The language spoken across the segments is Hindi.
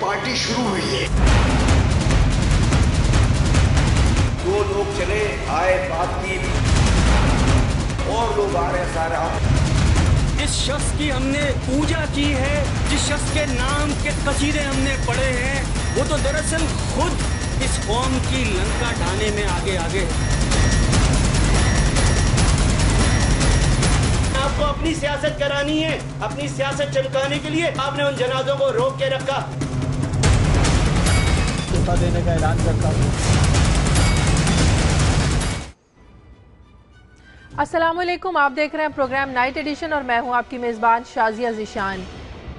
पार्टी शुरू हुई है। दो लोग चले, आए बात की। और लोग आ रहे सारे जिस शख्स की हमने पूजा की है, जिस शख्स के नाम के कसीदे हमने पढ़े हैं, वो तो दरअसल खुद इस कौम की लंका ढाने में आगे आगे आपको अपनी सियासत करानी है, अपनी सियासत चमकाने के लिए आपने उन जनाजों को रोक के रखा। इस्तीफा देने का ऐलान करता हूँ। वालेकुम आप देख रहे हैं प्रोग्राम नाइट एडिशन और मैं हूँ आपकी मेज़बान शाजिया जिशान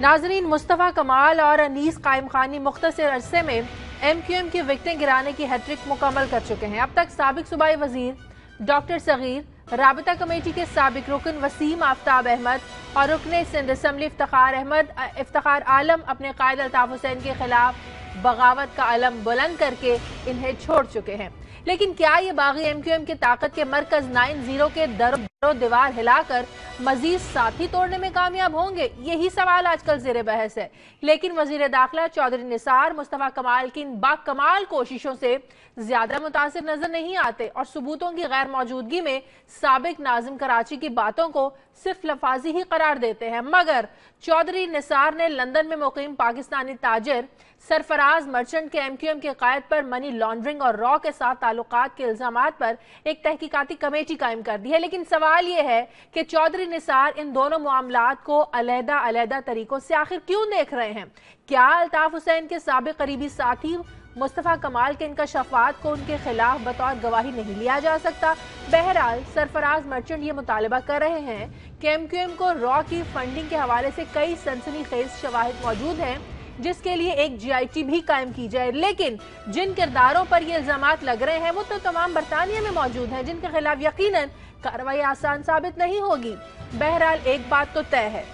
नाजरीन, मुस्तफ़ा कमाल और अनीस कायम खानी मुख्तर अरसे में एम क्यू एम की विकटें गिराने की हैट्रिक मुकम्मल कर चुके हैं। अब तक सबक सूबाई वज़ीर, डॉक्टर सगीर, रबता कमेटी के सबक रुकन वसीम आफ्ताब अहमद और रुकन सिंध असम्बली इफ्तार अहमद, इफ्तार आलम अपने कायद अल्ताफ़ हुसैन के खिलाफ बगावत का अलम बुलंद करके इन्हें छोड़ चुके हैं। लेकिन क्या ये बागी एम क्यू एम की ताकत के मरकज नाइन ज़ीरो के दर दीवार हिलाकर मजीद साथी तोड़ने में कामयाब होंगे? यही सवाल आजकल जेर बहस है। लेकिन वज़ीर दाखिला चौधरी निसार, मुस्तफ़ा कमाल की इन बाकमाल कोशिशों से ज़्यादा मुतासर नज़र नहीं आते और सबूतों की गैर मौजूदगी में सबक नाजिम कराची की बातों को सिर्फ़ लफाजी ही करार देते हैं। मगर चौधरी निसार ने लंदन में मुकीम पाकिस्तानी ताजिर सरफराज मर्चेंट के एम क्यू एम के कायद पर मनी लॉन्ड्रिंग और रॉ के साथ ताल्लुक के इल्ज़ाम पर एक तहकीकाती कमेटी कायम कर दी है। लेकिन सवाल यह है कि चौधरी निसार इन दोनों मामला को अलहदा अलहदा तरीकों से आखिर क्यों देख रहे हैं? क्या अल्ताफ हुसैन के सबक करीबी साथी मुस्तफ़ा कमाल के इनका शफात को उनके खिलाफ बतौर गवाही नहीं लिया जा सकता? बहरहाल, सरफराज मर्चेंट ये मुतालबा कर रहे हैं कि एम को रॉ की फंडिंग के हवाले से कई सनसनी खेज शवाहिद मौजूद हैं। जिसके लिए एक जीआईटी भी कायम की जाए। लेकिन जिन किरदारों पर ये इल्ज़ाम लग रहे हैं, वो तो तमाम बरतानिया में मौजूद हैं, जिनके खिलाफ यकीनन कार्रवाई आसान साबित नहीं होगी। बहरहाल, एक बात तो तय है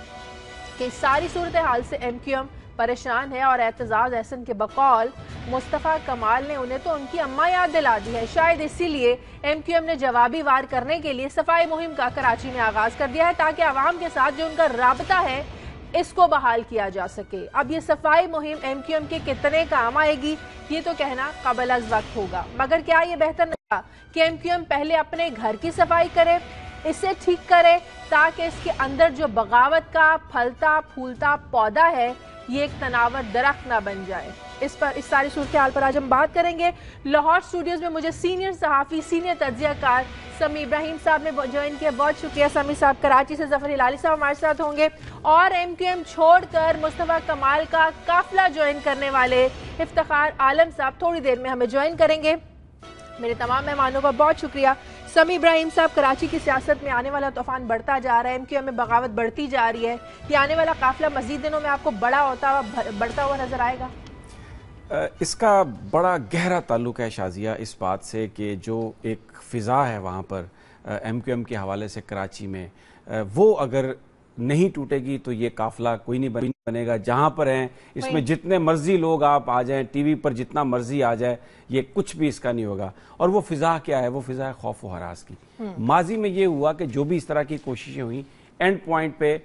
कि सारी सूरत हाल से एम क्यू एम परेशान है और एतजाज एहसन के बकौल मुस्तफ़ा कमाल ने उन्हें तो उनकी अम्मा याद दिला दी है। शायद इसीलिए एम क्यू एम ने जवाबी वार करने के लिए सफ़ाई मुहिम का कराची में आगाज़ कर दिया है, ताकि आवाम के साथ जो उनका रबता है इसको बहाल किया जा सके। अब ये सफ़ाई मुहिम एम क्यू एम के कितने काम आएगी, ये तो कहना कबल अज वक्त होगा। मगर क्या ये बेहतर नहीं कि एम क्यू एम पहले अपने घर की सफ़ाई करे, इसे ठीक करे, ताकि इसके अंदर जो बगावत का फलता, फूलता, पौधा है, ये एक तनावर दरख्त ना बन जाए। इस पर, इस सारी सूरत हाल पर आज हम बात करेंगे। लाहौर स्टूडियोज में मुझे सीनियर सहाफ़ी, सीनियर तजिया कार समी इब्राहिम साहब ने ज्वाइन किया, बहुत शुक्रिया समी साहब। कराची से ज़फ़र हिलाली साहब हमारे साथ होंगे और एम क्यू एम छोड़ कर मुस्तफ़ा कमाल का काफिला ज्वाइन करने वाले इफ्तार आलम साहब थोड़ी देर में हमें ज्वाइन करेंगे। मेरे तमाम मेहमानों का बहुत शुक्रिया। समी इब्राहिम साहब, कराची की सियासत में आने वाला तूफ़ान बढ़ता जा रहा है एम क्यू एम में बगावत बढ़ती जा रही है। ये आने वाला काफिला मजीद दिनों में आपको बड़ा होता हुआ, बढ़ता हुआ नज़र आएगा। इसका बड़ा गहरा ताल्लुक है शाजिया इस बात से कि जो एक फ़िज़ा है वहाँ पर एम क्यू एम के हवाले से कराची में वो अगर नहीं टूटेगी तो ये काफिला कोई नहीं बनेगा। जहाँ पर हैं इसमें जितने मर्ज़ी लोग आप आ जाएँ टीवी पर जितना मर्ज़ी आ जाए ये कुछ भी इसका नहीं होगा। और वो फिजा क्या है? वो फिजा है खौफ व हरास की। हम्म। माजी में ये हुआ कि जो भी इस तरह की कोशिशें हुई एंड पॉइंट पे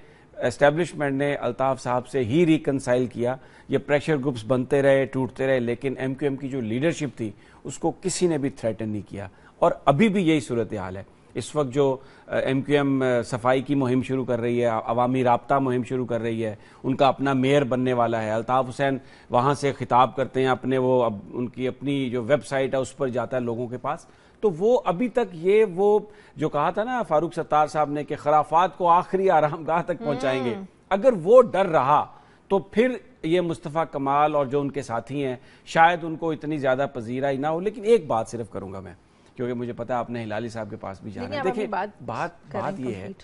एस्टेब्लिशमेंट ने अल्ताफ साहब से ही रिकनसाइल किया। ये प्रेशर ग्रुप्स बनते रहे, टूटते रहे, लेकिन एम क्यू एम की जो लीडरशिप थी, उसको किसी ने भी थ्रेटन नहीं किया। और अभी भी यही सूरत हाल है। इस वक्त जो एम क्यू एम सफ़ाई की मुहिम शुरू कर रही है अवामी रबता मुहिम शुरू कर रही है, उनका अपना मेयर बनने वाला है। अल्ताफ़ हुसैन वहाँ से खिताब करते हैं अपने वो, अब उनकी अपनी जो वेबसाइट है, उस पर जाता है लोगों के पास। तो वो अभी तक ये वो जो कहा था ना फारूक सत्तार साहब ने कि खराफात को आखिरी आरामगाह तक पहुंचाएँगे। हम्म। अगर वो डर रहा तो फिर ये मुस्तफ़ा कमाल और जो उनके साथी हैं शायद उनको इतनी ज़्यादा पजीराई ना हो। लेकिन एक बात सिर्फ़ करूँगा मैं क्योंकि मुझे पता है आपने हिलाली साहब के पास भी जाना है। देखिए बात बात बात ये है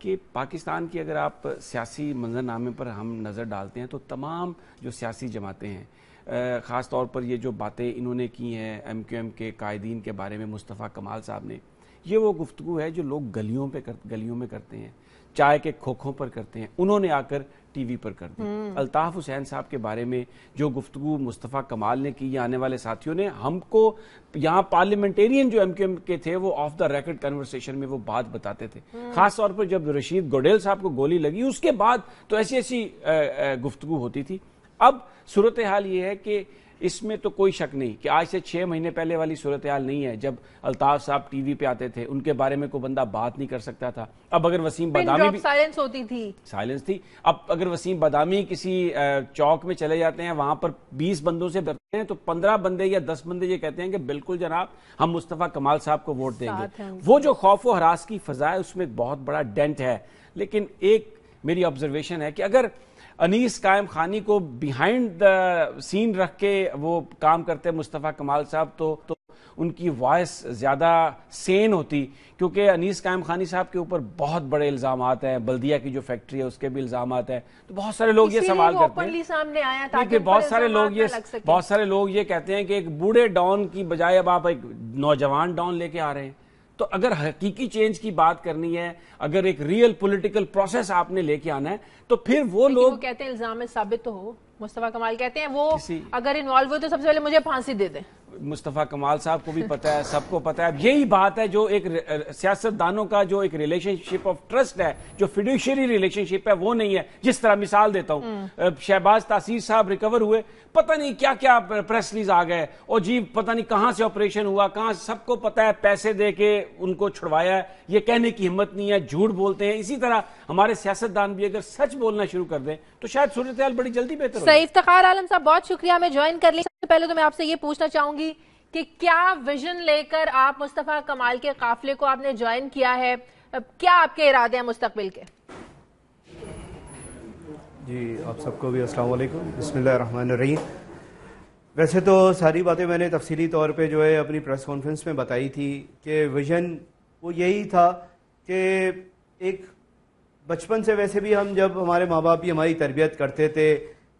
कि पाकिस्तान की अगर आप सियासी मंजरनामे पर हम नज़र डालते हैं तो तमाम जो सियासी जमातें हैं ख़ास तौर पर ये जो बातें इन्होंने की हैं एम क्यू एम के कायदीन के बारे में मुस्तफ़ा कमाल साहब ने ये वो गुफ्तु है जो लोग गलियों पे कर गलियों में करते हैं चाय के खोखों पर करते हैं उन्होंने आकर टीवी पर कर दी हम्म। अल्ताफ हुसैन साहब के बारे में जो गुफ्तु मुस्तफ़ा कमाल ने की आने वाले साथियों ने हमको यहाँ पार्लियामेंटेरियन जो एम क्यू एम के थे वो ऑफ़ द रेकर्ड कन्वर्सेशन में वो बात बताते थे हम्म। खास तौर पर जब रशीद गोडेल साहब को गोली लगी उसके बाद तो ऐसी ऐसी गुफ्तु होती थी अब सूरत हाल ये है कि इसमें तो कोई शक नहीं कि आज से छह महीने पहले वाली सूरत हाल नहीं है जब अल्ताफ साहब टीवी पे आते थे उनके बारे में कोई बंदा बात नहीं कर सकता था। अब अगर वसीम बदामी भी साइलेंस होती थी। साइलेंस थी। अब अगर वसीम बदामी किसी चौक में चले जाते हैं वहाँ पर 20 बंदों से डरते हैं तो 15 बंदे या 10 बंदे ये कहते हैं कि बिल्कुल जनाब हम मुस्तफ़ा कमाल साहब को वोट देंगे। वो जो खौफ व हरास की फजा है उसमें एक बहुत बड़ा डेंट है। लेकिन एक मेरी ऑब्जर्वेशन है कि अगर अनीस कायम खानी को बिहाइंड द सीन रख के वो काम करते मुस्तफ़ा कमाल साहब तो, तो उनकी वॉइस ज़्यादा सेन होती क्योंकि अनीस कायम खानी साहब के ऊपर बहुत बड़े इल्ज़ाम हैं। बल्दिया की जो फैक्ट्री है उसके भी इल्ज़ाम हैं। तो बहुत सारे लोग ये सवाल करते हैं। सामने आया ताकि बहुत सारे लोग ये बहुत सारे लोग ये कहते हैं कि एक बूढ़े डॉन की बजाय अब आप एक नौजवान डॉन लेके आ रहे हैं। तो अगर हकीकी चेंज की बात करनी है अगर एक रियल पॉलिटिकल प्रोसेस आपने लेके आना है तो फिर वो लोग वो कहते हैं इल्ज़ाम साबित तो हो। मुस्तफ़ा कमाल कहते हैं वो अगर इन्वॉल्व हो तो सबसे पहले मुझे फांसी दे दे। मुस्तफ़ा कमाल साहब को भी पता है सबको पता है। यही बात है जो एक सियासतदानों का जो एक रिलेशनशिप ऑफ़ ट्रस्ट है जो फिड्यूशरी रिलेशनशिप है वो नहीं है। जिस तरह मिसाल देता हूँ हम्म। शहबाज तासीर साहब रिकवर हुए पता नहीं क्या क्या प्रेस रिलीज़ आ गए। और जी पता नहीं कहाँ से ऑपरेशन हुआ कहाँ सबको पता है पैसे दे के उनको छुड़वाया है। ये कहने की हिम्मत नहीं है झूठ बोलते हैं। इसी तरह हमारे सियासतदान भी अगर सच बोलना शुरू कर दें तो शायद सूरत बड़ी जल्दी बेहतर सही इफ्तार आलम साहब, बहुत शुक्रिया, मैं ज्वाइन कर ली। सबसे पहले तो मैं आपसे ये पूछना चाहूँगी कि क्या विजन लेकर आप मुस्तफ़ा कमाल के काफिले को आपने ज्वाइन किया है? क्या आपके इरादे हैं मुस्तकबिल के? जी, आप सबको भी अस्सलाम वालेकुम। बिस्मिल्लाह रहीम वैसे तो सारी बातें मैंने तफसीली तौर पे जो है अपनी प्रेस कॉन्फ्रेंस में बताई थी कि विजन वो यही था कि एक बचपन से वैसे भी हम जब हमारे माँ बाप भी हमारी तरबियत करते थे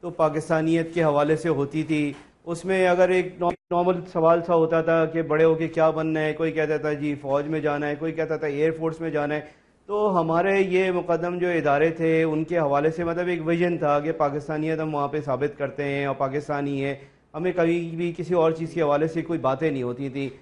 तो पाकिस्तानियत के हवाले से होती थी। उसमें अगर एक नॉर्मल सवाल सा होता था कि बड़े होके क्या बनना है, कोई कहता था, जी, फौज में जाना है। कोई कहता था एयरफोर्स में जाना है। तो हमारे ये मुकदम जो इदारे थे, उनके हवाले से मतलब एक विजन था कि पाकिस्तानियत हम वहाँ पे साबित करते हैं और पाकिस्तानी है। हमें कभी भी किसी और चीज़ के हवाले से कोई बातें नहीं होती थी।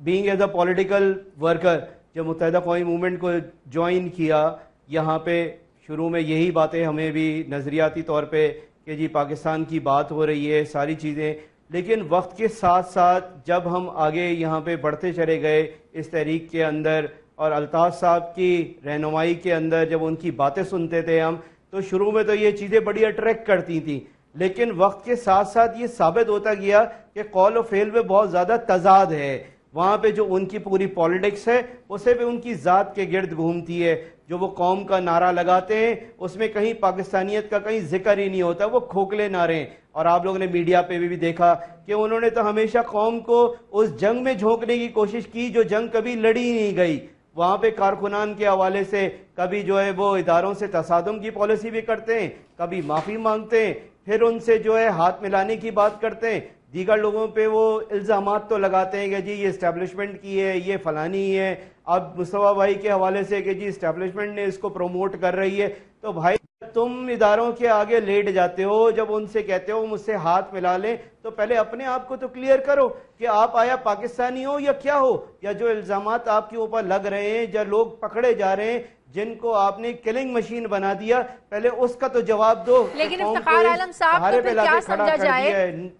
Being as a political worker जब मुतहदा कौमी मूवमेंट को ज्वाइन किया, यहाँ पे शुरू में यही बातें हमें भी नज़रियाती तौर पे कि जी, पाकिस्तान की बात हो रही है, सारी चीज़ें। लेकिन वक्त के साथ साथ जब हम आगे यहाँ पे बढ़ते चले गए, इस तहरीक के अंदर, और अल्ताफ़ साहब की रहनुमाई के अंदर जब उनकी बातें सुनते थे हम तो शुरू में तो ये चीज़ें बड़ी अट्रैक्ट करती थी। लेकिन वक्त के साथ साथ ये साबित होता गया कि कॉल और फेल में बहुत ज़्यादा तजाद है। वहाँ पे जो उनकी पूरी पॉलिटिक्स है उसे भी उनकी ज़ात के गिर्द घूमती है। जो वो कौम का नारा लगाते हैं उसमें कहीं पाकिस्तानियत का कहीं ज़िक्र ही नहीं होता वो खोखले नारे हैं। और आप लोगों ने मीडिया पे भी, भी देखा कि उन्होंने तो हमेशा कौम को उस जंग में झोंकने की कोशिश की जो जंग कभी लड़ी नहीं गई। वहाँ पे कारकुनान के हवाले से कभी जो है वो इदारों से तसादम की पॉलिसी भी करते हैं कभी माफ़ी मांगते हैं फिर उनसे जो है हाथ मिलाने की बात करते हैं। दीगर लोगों पे वो इल्ज़ाम तो लगाते हैं कि जी ये इस्टेब्लिशमेंट की है, ये फलानी है। अब मुस्तफ़ा भाई के हवाले से कि जी इस्टेब्लिशमेंट ने इसको प्रमोट कर रही है। तो भाई, तुम इदारों के आगे लेट जाते हो, जब उनसे कहते हो मुझसे हाथ मिला लें तो पहले अपने आप को तो क्लियर करो कि आप आया पाकिस्तानी हो या क्या हो। या जो इल्ज़ाम आपके ऊपर लग रहे हैं, या लोग पकड़े जा रहे हैं जिनको आपने किलिंग मशीन बना दिया पहले उसका तो जवाब दो लेकिन इफ्तार आलम साहब तो फिर क्या समझा जाए?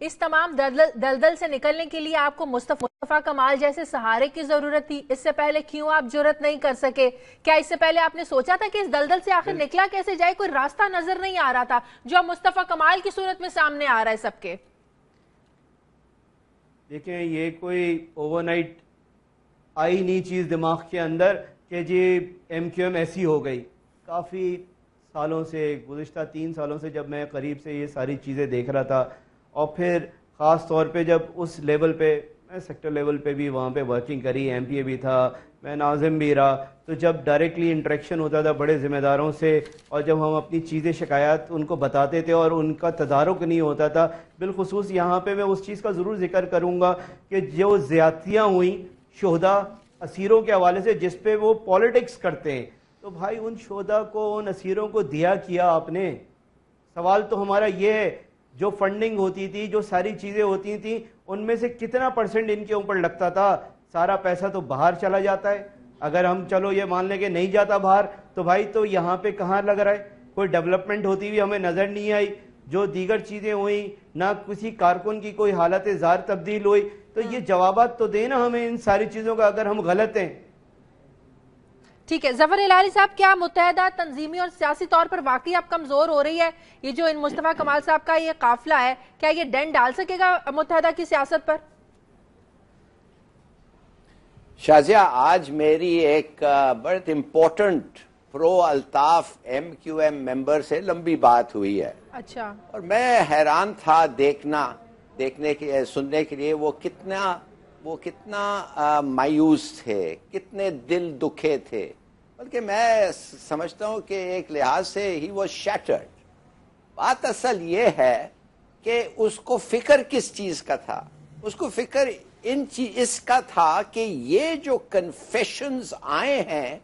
इस तमाम दलदल दलदल से निकलने के लिए आपको मुस्तफ़ा कमाल जैसे सहारे की ज़रूरत थी। इससे पहले क्यों आप ज़रूरत नहीं कर सके? क्या इससे पहले आपने सोचा था कि इस दलदल से आखिर निकला कैसे जाए? कोई रास्ता नज़र नहीं आ रहा था जो मुस्तफ़ा कमाल की सूरत में सामने आ रहा है सबके। देखिए ये कोई ओवरनाइट आई नहीं चीज़ दिमाग के अंदर। कि जी एम क्यू एम ऐसी हो गई। काफ़ी सालों से गुज्त तीन सालों से जब मैं करीब से ये सारी चीज़ें देख रहा था, और फिर ख़ास तौर पे जब उस लेवल पे, मैं सेक्टर लेवल पे भी वहाँ पे वर्किंग करी एम पी ए भी था, मैं नाजिम भी रहा तो जब डायरेक्टली इंट्रैक्शन होता था बड़े ज़िम्मेदारों से, और जब हम अपनी चीज़ें शिकायत उनको बताते थे और उनका तदारुक नहीं होता था, बिलखसूस यहाँ पर मैं उस चीज़ का ज़रूर ज़िक्र करूँगा कि जो ज़्यादतियाँ हुई, शहदा असीरों के हवाले से, जिस पे वो पॉलिटिक्स करते हैं। तो भाई, उन शोदा को, उन असीरों को दिया किया आपने। सवाल तो हमारा ये है, जो फंडिंग होती थी, जो सारी चीज़ें होती थी, उनमें से कितना परसेंट इनके ऊपर लगता था? सारा पैसा तो बाहर चला जाता है। अगर हम, चलो ये मान लें कि नहीं जाता बाहर तो भाई तो यहाँ पे कहाँ लग रहा है? कोई डेवलपमेंट होती हुई हमें नज़र नहीं आई। जो दीगर चीज़ें हुई ना किसी कारकुन की कोई हालत जार तब्दील हुई तो ये जवाब तो देना हमें इन सारी चीज़ों का अगर हम गलत हैं। ठीक है ज़फ़र इलाही साहब क्या मुतहदा तंजीमी और सियासी तौर पर वाकई अब कमज़ोर हो रही है? ये जो इन मुस्तफ़ा कमाल साहब का ये काफिला है क्या ये डेंट डाल सकेगा मुतहदा की सियासत पर? शाजिया आज मेरी एक बहुत important pro Altaf M Q M member से लंबी बात हुई है। अच्छा। और मैं हैरान था देखना देखने के सुनने के लिए वो कितना वो कितना मायूस थे कितने दिल दुखे थे। बल्कि मैं समझता हूँ कि एक लिहाज से ही वो शैटर्ड बात असल ये है कि उसको फ़िक्र किस चीज़ का था? उसको फ़िक्र इन चीज़ इसका था कि ये जो कन्फेशंस आए हैं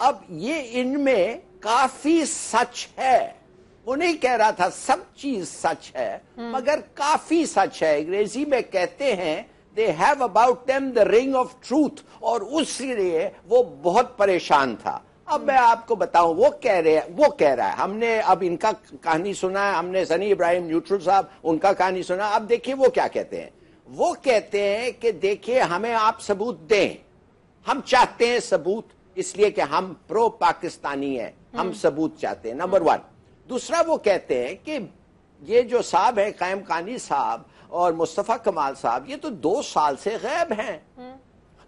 अब ये इनमें काफ़ी सच है। वो नहीं कह रहा था सब चीज़ सच है हम्म। मगर काफ़ी सच है। अंग्रेज़ी में कहते हैं they have about them the ring of truth और उसलिए वो बहुत परेशान था। अब मैं आपको बताऊँ वो कह रहे हैं वो कह रहा है। हमने अब इनका कहानी सुना है हमने सनी इब्राहिम न्यूट्रल साहब उनका कहानी सुना अब देखिए वो क्या कहते हैं। वो कहते हैं कि देखिए हमें आप सबूत दें। हम चाहते हैं सबूत इसलिए कि हम प्रो पाकिस्तानी हैं हम हम्म। सबूत चाहते हैं नंबर वन दूसरा वो कहते हैं कि ये जो साहब है कायम कानी साहब और मुस्तफ़ा कमाल साहब ये तो दो साल से गैब हैं।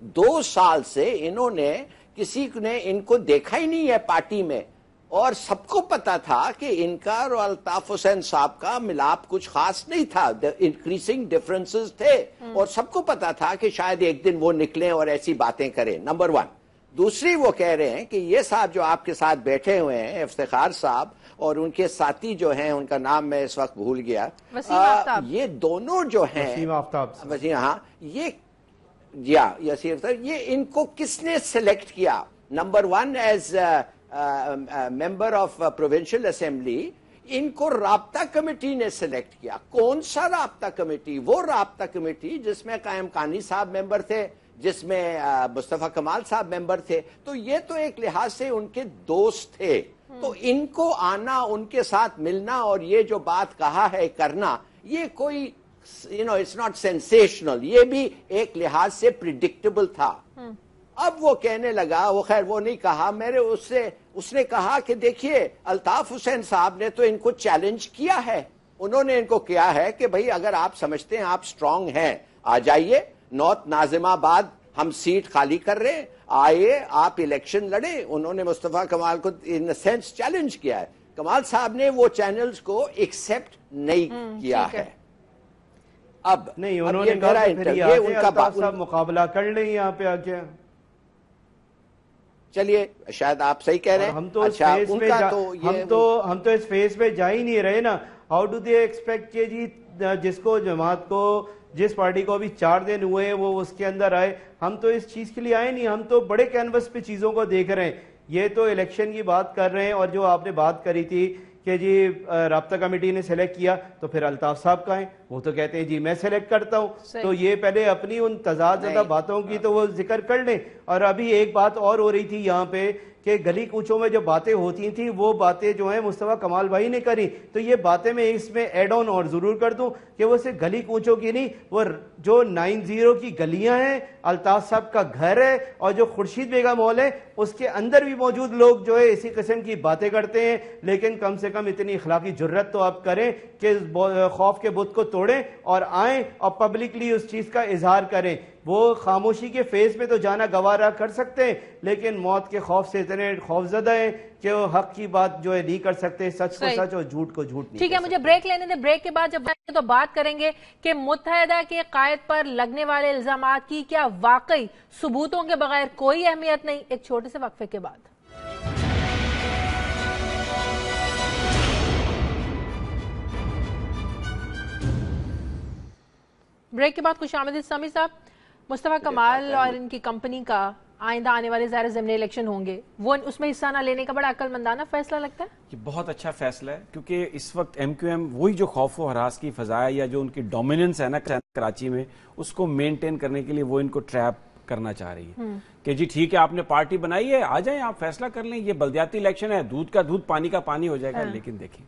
दो साल से इन्होंने किसी ने इनको देखा ही नहीं है पार्टी में। और सबको पता था कि इनका और अल्ताफ हुसैन साहब का मिलाप कुछ खास नहीं था। इंक्रीजिंग डिफरेंसेस थे। और सबको पता था कि शायद एक दिन वो निकले और ऐसी बातें करें। नंबर वन दूसरी वो कह रहे हैं कि ये साहब जो आपके साथ बैठे हुए हैं इफ्तार साहब और उनके साथी जो हैं उनका नाम मैं इस वक्त भूल गया। आ, ये दोनों जो हैं वसीम हाँ ये या यसीर ये इनको किसने सेलेक्ट किया? Number one as member of provincial assembly इनको राबता कमेटी ने सिलेक्ट किया। कौन सा राबता कमेटी? वो राबता कमेटी जिसमें कायम कानी साहब मेंबर थे। जिसमें मुस्तफ़ा कमाल साहब मेंबर थे तो ये तो एक लिहाज से उनके दोस्त थे। तो इनको आना उनके साथ मिलना और ये जो बात कहा है करना ये कोई you know it's not sensational ये भी एक लिहाज से प्रिडिक्टेबल था। अब वो कहने लगा वो खैर वो नहीं कहा मेरे उससे उसने कहा कि देखिए अल्ताफ हुसैन साहब ने तो इनको चैलेंज किया है। उन्होंने इनको किया है कि भाई अगर आप समझते हैं आप स्ट्रांग हैं आ जाइए नॉर्थ नाजिमाबाद हम सीट खाली कर रहे हैं। आए आप इलेक्शन लड़े। उन्होंने मुस्तफ़ा कमाल को इन सेंस चैलेंज किया है। कमाल साहब ने वो चैनल्स को एक्सेप्ट नहीं हम्म, किया है। अब नहीं उन्होंने कहा ये उनका साहब मुकाबला कर ले यहाँ पे आके। चलिए शायद आप सही कह रहे हैं। हम तो अच्छा, इस फेस पे जा, तो हम तो हम तो इस फेस पे जा ही नहीं रहे ना। हाउ डू दे एक्सपेक्ट के जी जिसको जमात को जिस पार्टी को अभी चार दिन हुए हैं वो उसके अंदर आए। हम तो इस चीज़ के लिए आए नहीं हम तो बड़े कैनवस पे चीज़ों को देख रहे हैं। ये तो इलेक्शन की बात कर रहे हैं और जो आपने बात करी थी कि जी रबता कमेटी ने सेलेक्ट किया तो फिर अल्ताफ साहब का है। वो तो कहते हैं जी मैं सेलेक्ट करता हूँ। तो ये पहले अपनी उन तजाद ज़्यादा बातों की तो वो ज़िक्र कर लें। और अभी एक बात और हो रही थी यहाँ पे कि गली कूचों में जो बातें होती थी, वो बातें जो है मुस्तफ़ा कमाल भाई ने करी। तो ये बातें मैं इसमें एड ऑन और ज़रूर कर दूँ कि वो सिर्फ़ गली कूचों की नहीं, वो जो नाइन ज़ीरो की गलियाँ हैं अल्ताफ साहब का घर है और जो खुर्शीद बेगम मॉल है, उसके अंदर भी मौजूद लोग जो है इसी किस्म की बातें करते हैं। लेकिन कम से कम इतनी अखलाकी ज़रूरत तो आप करें कि खौफ के बुत को तोड़ें और आए और पब्लिकली उस चीज़ का इजहार करें। वो खामोशी के फ़ेज़ पे तो जाना गवारा कर सकते हैं लेकिन मौत के खौफ से इतने खौफजदा है कि वो हक की बात जो है नहीं कर सकते सच को सच और झूठ को झूठ ठीक है मुझे ब्रेक लेने दे। ब्रेक के बाद जब तो बात करेंगे कि मुतहदा के कायद पर लगने वाले इल्ज़ाम की क्या वाकई सबूतों के बगैर कोई अहमियत नहीं एक छोटे से वक्फे के बाद। ब्रेक के बाद खुश आमदी समी साहब। मुस्तफ़ा कमाल और इनकी कंपनी का आइंदा आने वाले ज़ाहिर ज़मनी इलेक्शन होंगे। वो उसमें हिस्सा ना लेने का बड़ा अक्लमंदाना फैसला लगता है? ये बहुत अच्छा फैसला है क्योंकि इस वक्त एम क्यू एम वही जो खौफ व हरास की फजा या जो उनकी डोमिनेंस है ना कराची में उसको मेनटेन करने के लिए वो इनको ट्रैप करना चाह रही है। हम्म। कि जी ठीक है आपने पार्टी बनाई है आ जाए आप फैसला कर लें ये बल्दियाती इलेक्शन है दूध का दूध पानी का पानी हो जाएगा हाँ। लेकिन देखिए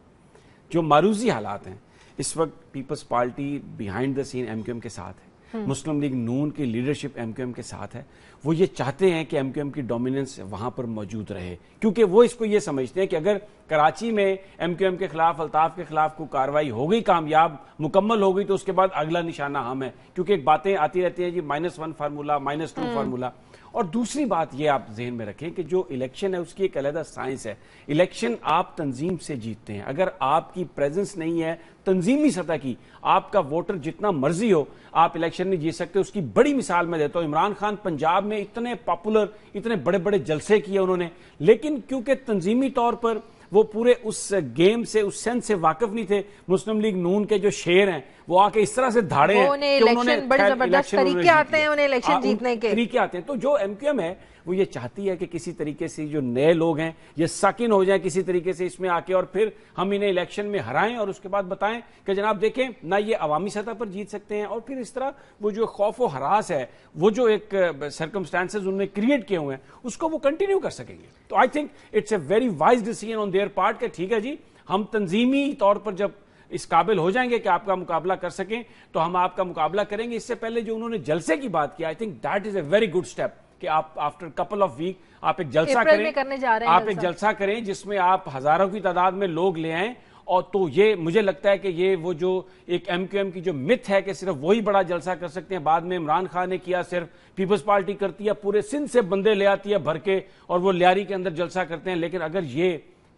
जो मारूजी हालात हैं इस वक्त Peoples Party behind the scene MQM के साथ है। मुस्लिम लीग नून की लीडरशिप एमक्यूएम के साथ है। वो ये चाहते हैं कि एमक्यूएम की डोमिनेंस वहाँ पर मौजूद रहे। क्योंकि वो इसको ये समझते हैं कि अगर कराची में एमक्यूएम के खिलाफ अल्ताफ के खिलाफ कोई कार्रवाई हो गई कामयाब मुकम्मल हो गई तो उसके बाद अगला निशाना हम है। क्योंकि एक बातें आती रहती हैं जी minus one formula minus two formula और दूसरी बात ये आप जहन में रखें कि जो इलेक्शन है उसकी एक अलहदा साइंस है। इलेक्शन आप तंजीम से जीतते हैं। अगर आपकी प्रेजेंस नहीं है तंजीमी सतह की आपका वोटर जितना मर्ज़ी हो आप इलेक्शन नहीं जीत सकते। उसकी बड़ी मिसाल मैं देता हूँ इमरान खान पंजाब में इतने पॉपुलर इतने बड़े बड़े जलसे किए उन्होंने। लेकिन क्योंकि तंजीमी तौर पर वो पूरे उस गेम से उस सेंस से वाकिफ नहीं थे मुस्लिम लीग नून के जो शेर हैं वो आके इस तरह से धाड़े हैं इलेक्शन बड़े ज़बरदस्त तरीके आते हैं उन्हें इलेक्शन जीतने के। तरीके आते हैं। तो जो एमक्यूएम है वो ये चाहती है कि किसी तरीके से जो नए लोग हैं, ये साकिन हो जाए किसी तरीके से इसमें आके और फिर हम इन्हें इलेक्शन में हराएँ और उसके बाद बताएँ कि जनाब देखें, ना ये अवामी सतह पर जीत सकते हैं और फिर इस तरह वो जो खौफ व हरास है, वो जो एक सर्कमस्टांसेस उन्होंने क्रिएट किए हुए हैं, उसको वो कंटिन्यू कर सकेंगे। तो I think it's a very wise decision on their part के ठीक है जी, हम तंजीमी तौर पर जब इस काबिल हो जाएँगे कि आपका मुकाबला कर सकें तो हम आपका मुकाबला करेंगे। इससे पहले जो उन्होंने जलसे की बात की I think that is a very good step कि आप आफ्टर कपल ऑफ़ वीक आप एक जलसा करें। करने जा रहे हैं आप एक जलसा। करें जिसमें आप हज़ारों की तादाद में लोग ले आए और तो ये मुझे लगता है कि ये वो जो एक एमक्यूएम की जो मिथ है कि सिर्फ़ वही बड़ा जलसा कर सकते हैं। बाद में इमरान खान ने किया सिर्फ़ पीपल्स पार्टी करती है पूरे सिंध से बंदे ले आती है भर के और वो लियारी के अंदर जलसा करते हैं। लेकिन अगर ये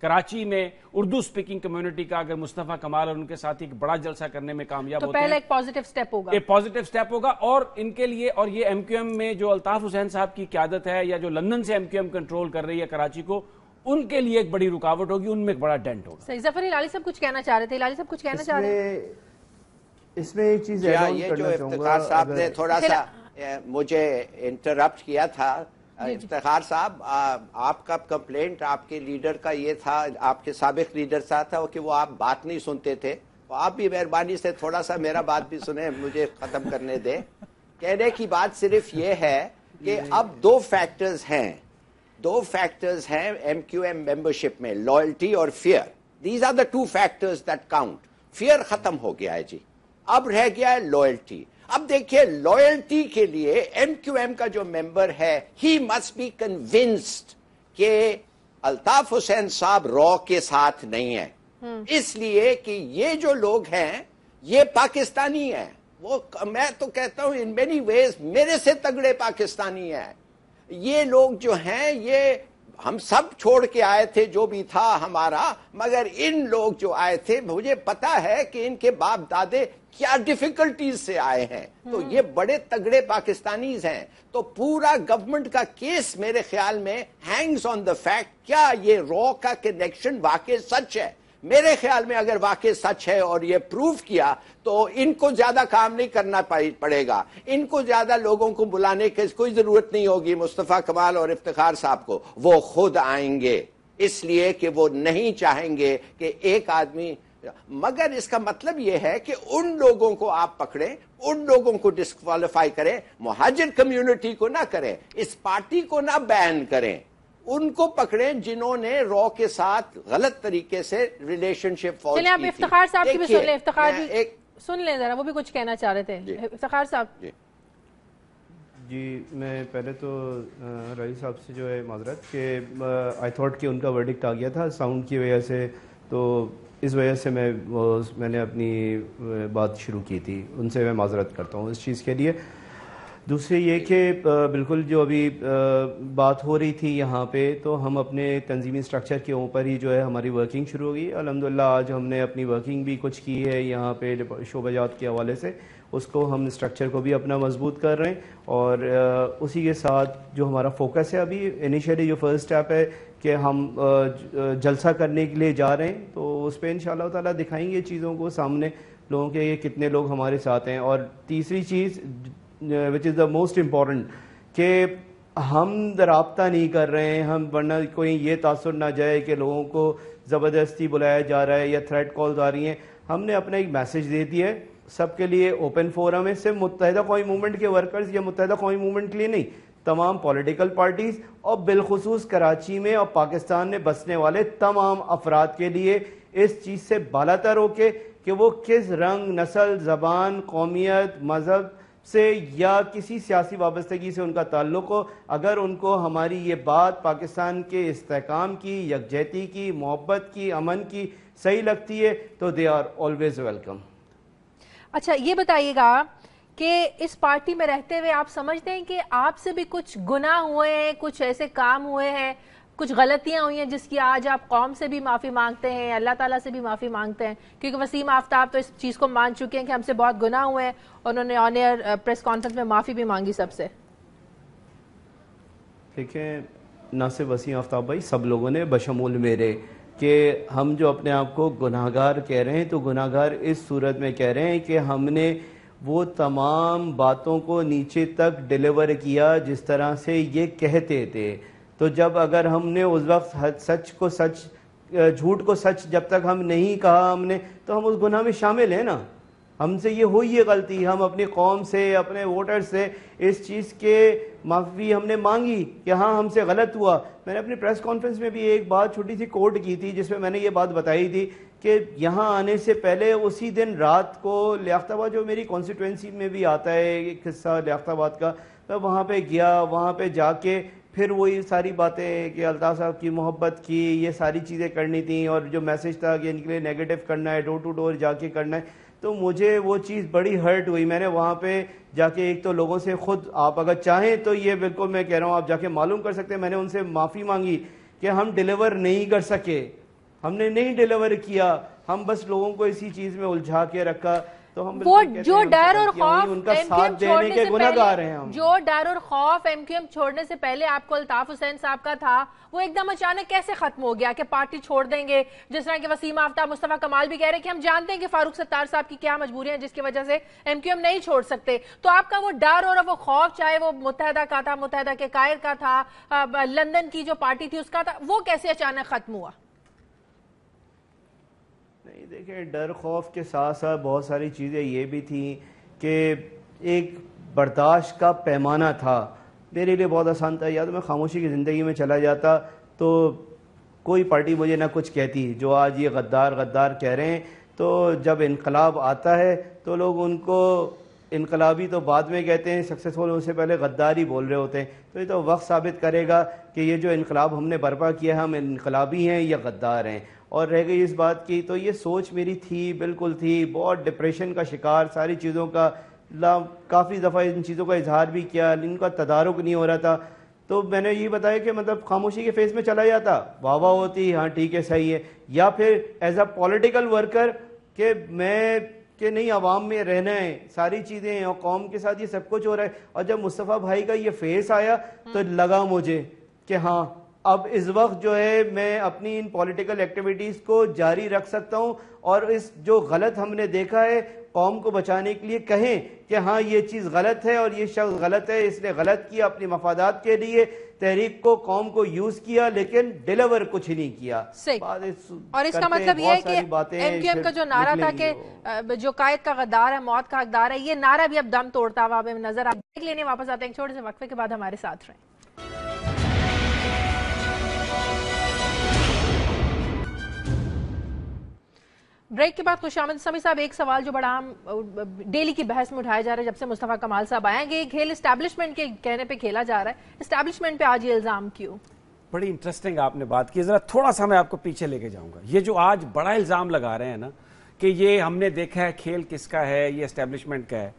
कराची में उर्दू स्पीकिंग कम्युनिटी का अगर मुस्तफ़ा कमाल और उनके साथ एक बड़ा जलसा करने में कामयाब तो पहले एक पॉजिटिव स्टेप होगा। एक पॉजिटिव स्टेप होगा और इनके लिए और ये एमक्यूएम में जो अल्ताफ हुसैन साहब की क्यादत है या जो लंदन से एमक्यूएम कंट्रोल कर रही है कराची को उनके लिए एक बड़ी रुकावट होगी उनमें एक बड़ा डेंट होगा। सही ज़फ़र लाली साहब कुछ कहना चाह रहे थे। लाली साहब कुछ कहना चाह रहे हैं? इसमें एक चीज़ हाँ, ये जो साहब ने थोड़ा सा मुझे इंटरप्ट किया था इफ्तिखार साहब आपका कंप्लेंट आपके लीडर का ये था आपके सबक लीडर सा था कि वो आप बात नहीं सुनते थे। तो आप भी मेहरबानी से थोड़ा सा मेरा बात भी सुने मुझे खत्म करने दे। कहने की बात सिर्फ़ ये है कि अब दो फैक्टर्स हैं। दो फैक्टर्स हैं एम क्यू एम मेंबरशिप में लॉयल्टी और fear these are the two factors that count fear खत्म हो गया है जी। अब रह गया है लॉयल्टी अब देखिए लॉयल्टी के लिए एमक्यूएम का जो मेंबर है ही मस्ट बी कन्विंस्ड कि अल्ताफ हुसैन साहब रॉ के साथ नहीं है। इसलिए कि ये जो लोग हैं ये पाकिस्तानी हैं। वो मैं तो कहता हूँ इन मेनी वेज मेरे से तगड़े पाकिस्तानी हैं। ये लोग जो हैं ये हम सब छोड़ के आए थे जो भी था हमारा मगर इन लोग जो आए थे मुझे पता है कि इनके बाप दादे क्या डिफिकल्टीज से आए हैं? तो ये बड़े तगड़े पाकिस्तानीज हैं। तो पूरा गवर्नमेंट का केस मेरे ख्याल में हैंग्स ऑन द फैक्ट क्या ये रॉ का कनेक्शन वाकई सच है? मेरे ख्याल में अगर वाकई सच है और ये प्रूव किया तो इनको ज़्यादा काम नहीं करना पड़ेगा। इनको ज़्यादा लोगों को बुलाने की कोई ज़रूरत नहीं होगी मुस्तफ़ा कमाल और इफ्तार साहब को। वो खुद आएँगे इसलिए कि वो नहीं चाहेंगे कि एक आदमी मगर इसका मतलब यह है कि उन लोगों को आप पकड़ें उन लोगों को डिस्कालीफाई करें मुहाजिर कम्युनिटी को ना करें इस पार्टी को ना बैन करें। उनको पकड़ें जिन्होंने रॉ के साथ गलत तरीके से रिलेशनशिप चलिए आप इफ्तिखार साहब की भी सुन लें। इफ्तिखार मैं एक सुन लें जरा वो भी कुछ कहना चाह रहे थे। जी। इफ्तिखार साहब। जी। जी मैं पहले तो रही साहब से जो है माजरत कि आई थॉट कि उनका वर्डिक्ट आ गया था साउंड की वजह से तो इस वजह से मैं वो, मैंने अपनी बात शुरू की थी। उनसे मैं माजरत करता हूँ इस चीज़ के लिए। दूसरी ये कि बिल्कुल जो अभी बात हो रही थी यहाँ पे तो हम अपने तंजीमी स्ट्रक्चर के ऊपर ही जो है हमारी वर्किंग शुरू होगी अलहमदिल्ला आज हमने अपनी वर्किंग भी कुछ की है यहाँ पे शोबाजात के हवाले से। उसको हम स्ट्रक्चर को भी अपना मज़बूत कर रहे हैं। और उसी के साथ जो हमारा फोकस है अभी इनिशियली जो फ़र्स्ट स्टेप है कि हम जलसा करने के लिए जा रहे हैं तो उस पर इन ताला दिखाएँगे चीज़ों को सामने, लोगों के ये कितने लोग हमारे साथ हैं। और तीसरी चीज़ which is the most important कि हम रबता नहीं कर रहे हैं, हम, वरना कोई ये तासर ना जाए कि लोगों को ज़बरदस्ती बुलाया जा रहा है या थ्रेट कॉल्स आ रही हैं। हमने अपना एक मैसेज दे दिया है, सबके लिए ओपन फोरम है, सिर्फ़ मुतहदा कौमी मूवमेंट के वर्कर्स या मुतहदा कौमी मूवमेंट के लिए नहीं तमाम पॉलिटिकल पार्टीज़ और बिलखसूस कराची में और पाकिस्तान में बसने वाले तमाम अफराद के लिए इस चीज़ से बालातर होके कि वो किस रंग, नस्ल, जबान, कौमियत, मज़हब से या किसी सियासी वाबस्तगी से उनका ताल्लुक हो। अगर उनको हमारी ये बात पाकिस्तान के इसकाम की, यकजहती की, मोहब्बत की, अमन की सही लगती है तो दे आर ऑलवेज वेलकम अच्छा ये बताइएगा कि इस पार्टी में रहते हुए आप समझते हैं कि आपसे भी कुछ गुनाह हुए हैं, कुछ ऐसे काम हुए हैं, कुछ गलतियाँ हुई हैं जिसकी आज आप कौम से भी माफ़ी मांगते हैं, अल्लाह ताला से भी माफ़ी मांगते हैं। क्योंकि वसीम आफ्ताब तो इस चीज़ को मान चुके हैं कि हमसे बहुत गुनाह हुए हैं उन्होंने ऑन एयर प्रेस कॉन्फ्रेंस में माफ़ी भी मांगी सबसे। देखिए, ना सिर्फ़ वसीम आफ्ताब भाई, सब लोगों ने बशमूल मेरे कि हम जो अपने आप को गुनाहगार कह रहे हैं तो गुनाहगार इस सूरत में कह रहे हैं कि हमने वो तमाम बातों को नीचे तक डिलीवर किया जिस तरह से ये कहते थे। तो जब अगर हमने उस वक्त सच को सच झूठ को सच जब तक हम नहीं कहा हमने तो हम उस गुनाह में शामिल हैं ना। हमसे ये हुई है गलती, हम अपनी कौम से, अपने वोटर से इस चीज़ के माफ़ी हमने मांगी कि हाँ हमसे गलत हुआ। मैंने अपनी प्रेस कॉन्फ्रेंस में भी एक बात छोटी सी कोर्ट की थी जिसमें मैंने ये बात बताई थी कि यहाँ आने से पहले उसी दिन रात को लियाताबाद जो मेरी कॉन्स्टिट्यूंसी में भी आता है एक हिस्सा लियाताबाद का, मैं वहाँ पे गया, वहाँ पे जाके फिर वही सारी बातें कि अल्ताफ़ साहब की मोहब्बत की, ये सारी चीज़ें करनी थी और जो मैसेज था कि इनके लिए नेगेटिव करना है डोर टू डोर जाके करना है तो मुझे वो चीज़ बड़ी हर्ट हुई। मैंने वहाँ पे जाके एक तो लोगों से खुद, आप अगर चाहें तो ये बिल्कुल मैं कह रहा हूँ, आप जाके मालूम कर सकते हैं, मैंने उनसे माफ़ी मांगी कि हम डिलीवर नहीं कर सके। हमने नहीं डिलीवर किया। हम बस लोगों को इसी चीज़ में उलझा के रखा। तो हम वो जो डर और खौफ उनका साथ देने के गुनाहगार हैं हम। जो डर और खौफ एमक्यूएम छोड़ने से पहले आपको अल्ताफ हुसैन साहब का था वो एकदम अचानक कैसे खत्म हो गया कि पार्टी छोड़ देंगे? जिस तरह के वसीम आफ्ताब मुस्तफ़ा कमाल भी कह रहे हैं कि हम जानते हैं कि फारूक सत्तार साहब की क्या मजबूरियाँ जिसकी वजह से एमक्यूएम नहीं छोड़ सकते। तो आपका वो डर और वो खौफ चाहे वो मुतहदा का था मुतहदा के कायर का था लंदन की जो पार्टी थी उसका था वो कैसे अचानक खत्म हुआ? नहीं देखिए, डर, खौफ के साथ साथ बहुत सारी चीज़ें ये भी थी कि एक बर्दाश्त का पैमाना था। मेरे लिए बहुत आसान था। या तो मैं खामोशी की ज़िंदगी में चला जाता तो कोई पार्टी मुझे ना कुछ कहती, जो आज ये गद्दार गद्दार कह रहे हैं तो जब इनकलाब आता है तो लोग उनको इनकलाबी तो बाद में कहते हैं सक्सेसफुल उससे पहले गद्दारी बोल रहे होते हैं। तो ये तो वक्त साबित करेगा कि ये जो इनकलाब हमने बर्पा किया है, हम इनकलाबी हैं या गद्दार हैं। और रह गई इस बात की तो ये सोच मेरी थी बिल्कुल थी। बहुत डिप्रेशन का शिकार सारी चीज़ों का ला काफ़ी दफ़ा इन चीज़ों का इजहार भी किया इनका तदारुक नहीं हो रहा था। तो मैंने ये बताया कि मतलब खामोशी के फेस में चला जाता। वाह वाह होती हाँ ठीक है सही है। या फिर एज अ पॉलिटिकल वर्कर के मैं कि नहीं आवाम में रहना है सारी चीज़ें और कौम के साथ ये सब कुछ हो रहा है। और जब मुस्तफ़ा भाई का ये फेस आया तो लगा मुझे कि हाँ अब इस वक्त जो है मैं अपनी इन पॉलिटिकल एक्टिविटीज़ को जारी रख सकता हूँ और इस जो गलत हमने देखा है कौम को बचाने के लिए कहें कि हाँ ये चीज़ गलत है और ये शख्स गलत है इसने गलत किया अपने मफादात के लिए तहरीक को कौम को यूज़ किया लेकिन डिलीवर कुछ नहीं किया। और इसका मतलब ये है कि एमक्यूएम का जो नारा था कि जो कायद का गद्दार है मौत का हकदार है ये नारा भी अब दम तोड़ता हुआ नज़र आप देख लेने वापस आते हैं छोटे से वक्फे के बाद हमारे साथ रहे। ब्रेक के बाद खुश आमद समी साहब एक सवाल जो बड़ा आम डेली की बहस में उठाया जा रहा है जब से मुस्तफ़ा कमाल साहब आएँगे खेल इस्टेब्लिशमेंट के कहने पे खेला जा रहा है। इस्टेब्लिशमेंट पे आज ये इल्ज़ाम क्यों? बड़ी इंटरेस्टिंग आपने बात की। जरा थोड़ा सा मैं आपको पीछे लेके जाऊँगा। ये जो आज बड़ा इल्ज़ाम लगा रहे हैं ना कि ये हमने देखा है खेल किसका है ये एस्टेब्लिशमेंट का है।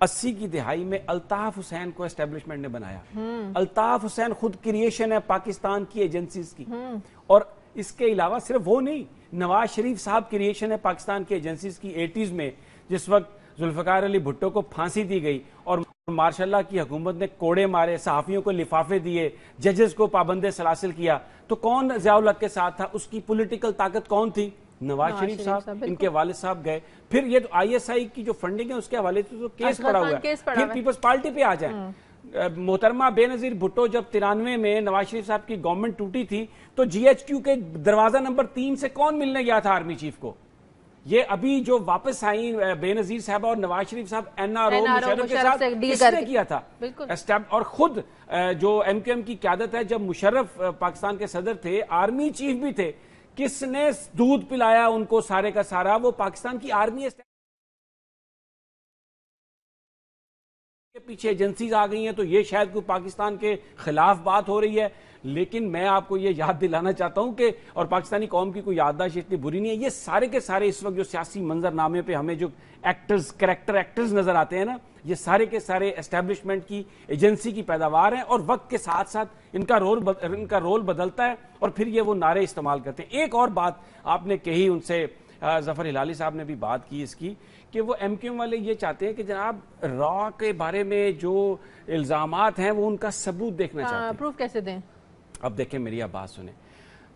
अस्सी की दिहाई में अल्ताफ हुसैन को एस्टेब्लिशमेंट ने बनाया। हम्म। अल्ताफ हुसैन खुद क्रिएशन है पाकिस्तान की एजेंसीज की। हम्म। और इसके अलावा सिर्फ़ वो नहीं नवाज़ शरीफ साहब क्रिएशन है पाकिस्तान की एजेंसीज की एटीज में जिस वक्त जुल्फकार अली भुट्टो को फांसी दी गई और मार्शाला की हुकूमत ने कोड़े मारे सहाफियों को लिफाफे दिए जजेस को पाबंदे सलासिल किया तो कौन जयाउल के साथ था? उसकी पोलिटिकल ताकत कौन थी? नवाज़ शरीफ साहब इनके वालिद साहब गए। फिर ये तो आईएसआई की जो फंडिंग है उसके हवाले से तो केस पड़ा हुआ है। फिर पीपल्स पार्टी पे आ जाए। हम्म। मोहतरमा बेनजीर भुट्टो जब तिरानवे में नवाज़ शरीफ साहब की गवर्नमेंट टूटी थी तो जीएचक्यू के दरवाज़ा नंबर तीन से कौन मिलने गया था आर्मी चीफ को? ये अभी जो वापस आई बेनजीर साहब और नवाज़ शरीफ साहब एनआरओ मुशर्रफ के साथ किसने किया था? और खुद जो एमक्यूएम की क्यादत है जब मुशर्रफ पाकिस्तान के सदर थे आर्मी चीफ भी थे किसने दूध पिलाया उनको सारे का सारा? वो पाकिस्तान की आर्मी के पीछे एजेंसीज आ गई हैं तो ये शायद कोई पाकिस्तान के खिलाफ बात हो रही है। लेकिन मैं आपको ये याद दिलाना चाहता हूँ कि और पाकिस्तानी कौम की कोई याददाश्त इतनी बुरी नहीं है ये सारे के सारे इस वक्त जो सियासी मंजरनामे पे हमें जो एक्टर्स करेक्टर एक्टर्स नज़र आते हैं ना ये सारे के सारे एस्टेब्लिशमेंट की एजेंसी की पैदावार है और वक्त के साथ साथ इनका रोल इनका रोल बदलता है और फिर ये वो नारे इस्तेमाल करते हैं। एक और बात आपने कही उनसे ज़फ़र हिलाली साहब ने भी बात की इसकी कि वो एम वाले ये चाहते हैं कि जनाब रॉ के बारे में जो इल्ज़ाम हैं वो उनका सबूत देखना हाँ, चाहते हैं। प्रूफ कैसे दें? अब देखें मेरी आप बात सुने।